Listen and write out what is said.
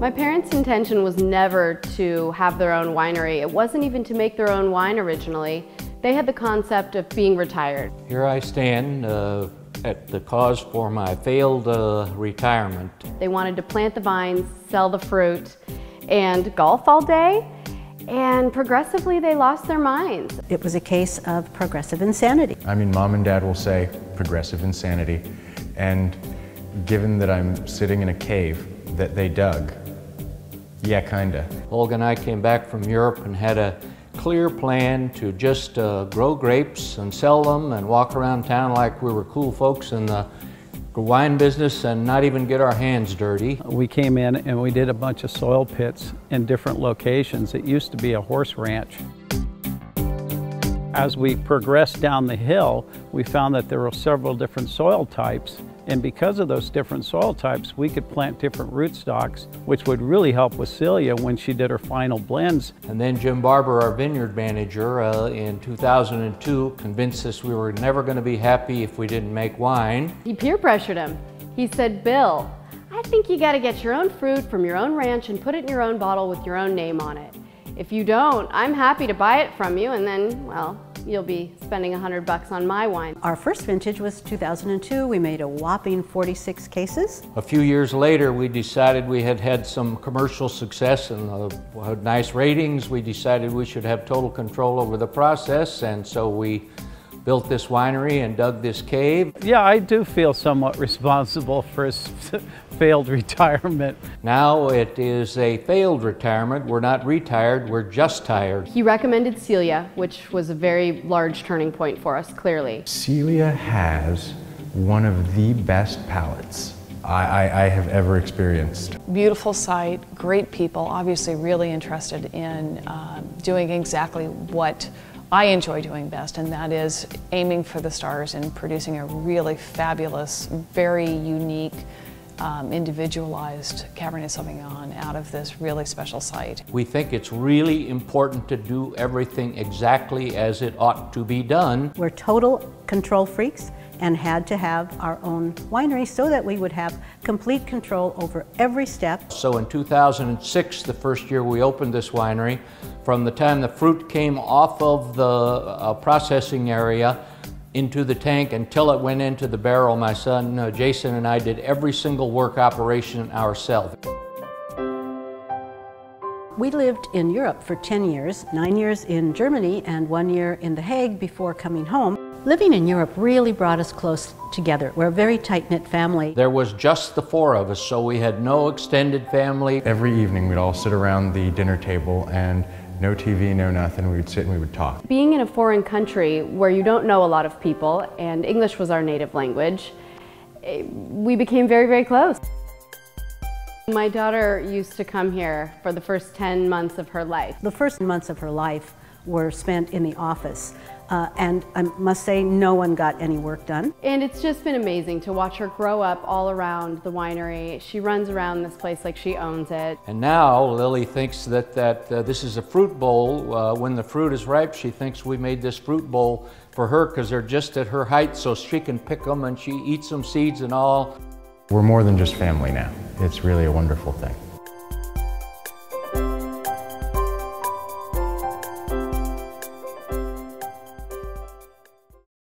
Kent's intention was never to have their own winery. It wasn't even to make their own wine originally. They had the concept of being retired. Here I stand uh, at the cause for my failed uh, retirement. They wanted to plant the vines, sell the fruit, and golf all day. And progressively, they lost their minds. It was a case of progressive insanity. I mean, mom and dad will say progressive insanity. And given that I'm sitting in a cave that they dug, yeah, kinda. Olga and I came back from Europe and had a clear plan to just uh, grow grapes and sell them and walk around town like we were cool folks in the wine business and not even get our hands dirty. We came in and we did a bunch of soil pits in different locations. It used to be a horse ranch. As we progressed down the hill, we found that there were several different soil types and because of those different soil types, we could plant different rootstocks, which would really help with Celia when she did her final blends. And then Jim Barbour, our vineyard manager, uh, in 2002 convinced us we were never going to be happy if we didn't make wine. He peer pressured him. He said, Bill, I think you got to get your own fruit from your own ranch and put it in your own bottle with your own name on it. If you don't, I'm happy to buy it from you and then, well, you'll be spending 100 bucks on my wine. Our first vintage was 2002. We made a whopping 46 cases. A few years later, we decided we had had some commercial success and uh, had nice ratings. We decided we should have total control over the process, and so we built this winery and dug this cave. Yeah, I do feel somewhat responsible for his failed retirement. Now it is a failed retirement. We're not retired, we're just tired. He recommended Celia, which was a very large turning point for us, clearly. Celia has one of the best palates I, I, I, have ever experienced. Beautiful site, great people, obviously really interested in uh, doing exactly what I enjoy doing best, and that is aiming for the stars and producing a really fabulous, very unique, um, individualized Cabernet Sauvignon out of this really special site. We think it's really important to do everything exactly as it ought to be done. We're total control freaks and had to have our own winery so that we would have complete control over every step. So in 2006, the first year we opened this winery, from the time the fruit came off of the uh, processing area into the tank until it went into the barrel, my son uh, Jason and I did every single work operation ourselves. We lived in Europe for 10 years, nine years in Germany and one year in The Hague before coming home. Living in Europe really brought us close together. We're a very tight-knit family. There was just the four of us, so we had no extended family. Every evening we'd all sit around the dinner table and no TV, no nothing. We would sit and we would talk. Being in a foreign country where you don't know a lot of people and English was our native language, eh, we became very, very close. My daughter used to come here for the first 10 months of her life. The first months of her life were spent in the office. Uh, and I must say, no one got any work done. And it's just been amazing to watch her grow up all around the winery. She runs around this place like she owns it. And now Lily thinks that, that uh, this is a fruit bowl. Uh, when the fruit is ripe, she thinks we made this fruit bowl for her because they're just at her height so she can pick them and she eats some seeds and all. We're more than just family now. It's really a wonderful thing.